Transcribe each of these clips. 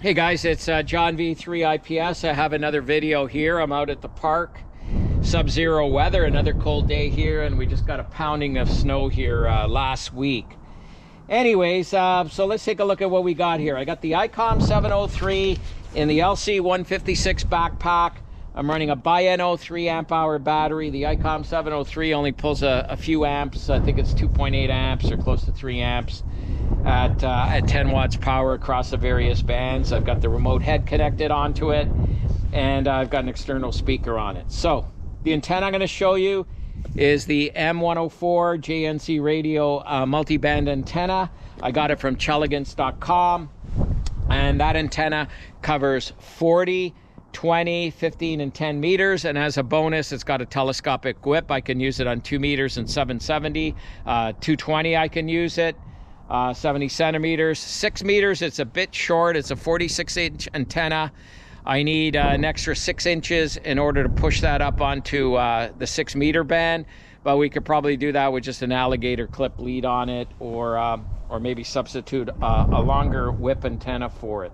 Hey guys, it's uh, John VE3IPS. I have another video here. I'm out at the park. Sub-zero weather, another cold day here, and we just got a pounding of snow here uh, last week. Anyways, uh, so let's take a look at what we got here. I got the ICOM 703 in the LC 156 backpack. I'm running a Bioenno 3 amp hour battery. The ICOM 703 only pulls a, a few amps. I think it's 2.8 amps or close to 3 amps at, uh, at 10 watts power across the various bands. I've got the remote head connected onto it and I've got an external speaker on it. So the antenna I'm going to show you is the M104 JNC radio uh, multi-band antenna. I got it from chelegance.com and that antenna covers 40 20 15 and 10 meters and as a bonus it's got a telescopic whip i can use it on 2 meters and 770 uh, 220 i can use it uh, 70 centimeters. Six meters, it's a bit short. It's a 46 inch antenna. I need uh, an extra six inches in order to push that up onto uh, the six meter band, but we could probably do that with just an alligator clip lead on it or, um, or maybe substitute uh, a longer whip antenna for it.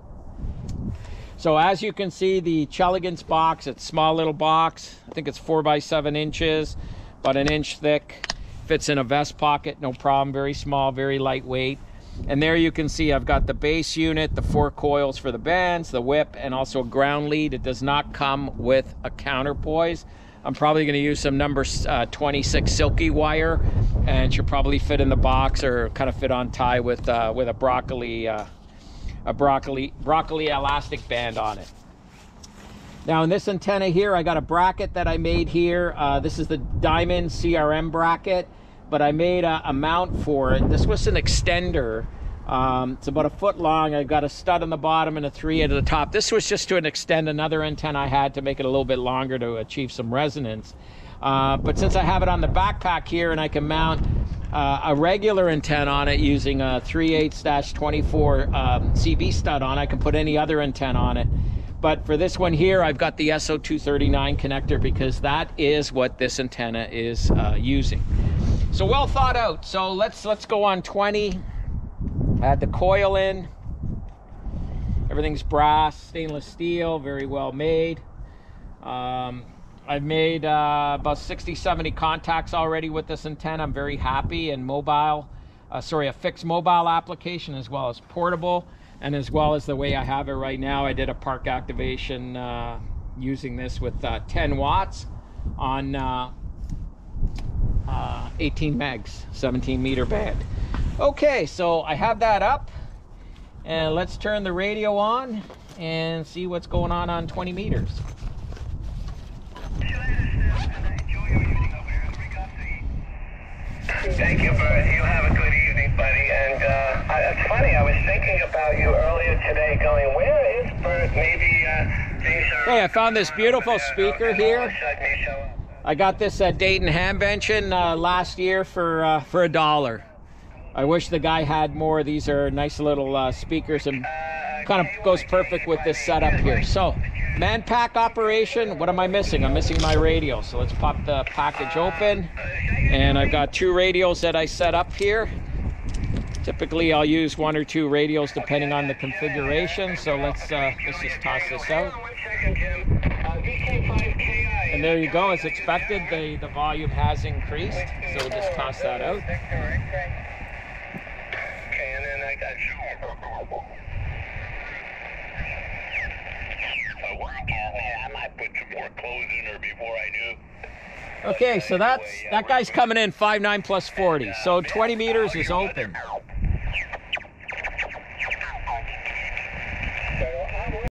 So as you can see, the Chelegance box, it's small little box. I think it's four by seven inches, about an inch thick. Fits in a vest pocket, no problem. Very small, very lightweight. And there you can see I've got the base unit, the four coils for the bands, the whip, and also a ground lead. It does not come with a counterpoise. I'm probably going to use some number uh, 26 silky wire and should probably fit in the box or kind of fit on tie with uh, with a broccoli uh, a broccoli broccoli elastic band on it. Now in this antenna here, I got a bracket that I made here. Uh, this is the Diamond CRM bracket, but I made a, a mount for it. This was an extender. Um, it's about a foot long. I've got a stud on the bottom and a three at the top. This was just to extend another antenna I had to make it a little bit longer to achieve some resonance. Uh, but since I have it on the backpack here and I can mount uh, a regular antenna on it using a 3 8 24 um, CB stud on, I can put any other antenna on it. But for this one here, I've got the SO239 connector because that is what this antenna is uh, using. So well thought out. So let's let's go on 20. Add the coil in. Everything's brass, stainless steel, very well made. Um, I've made uh, about 60, 70 contacts already with this antenna. I'm very happy and mobile, uh, sorry, a fixed mobile application as well as portable and as well as the way I have it right now, I did a park activation uh, using this with uh, 10 watts on uh, uh 18 megs, 17 meter band. Okay, so I have that up and let's turn the radio on and see what's going on on 20 meters. Thank you, Bert. You have a good evening, buddy. And uh, I, it's funny, I was thinking about you earlier today, going, where is Bert? Maybe uh, things are... Hey, I found this beautiful speaker here. I got this at Dayton Hamvention uh, last year for uh, for a dollar. I wish the guy had more. These are nice little uh, speakers and kind of goes perfect with this setup here. So, man pack operation. What am I missing? I'm missing my radio. So let's pop the package open. And I've got two radios that I set up here. Typically, I'll use one or two radios depending on the configuration. So let's uh, let's just toss this out. Uh, and there you go. As expected, the, the volume has increased. So we'll just toss that out. Okay, and then I got uh, I might put some more clothes in her before I knew. Okay, so that's that guy's coming in five nine plus 40. Uh, so 20 meters is open.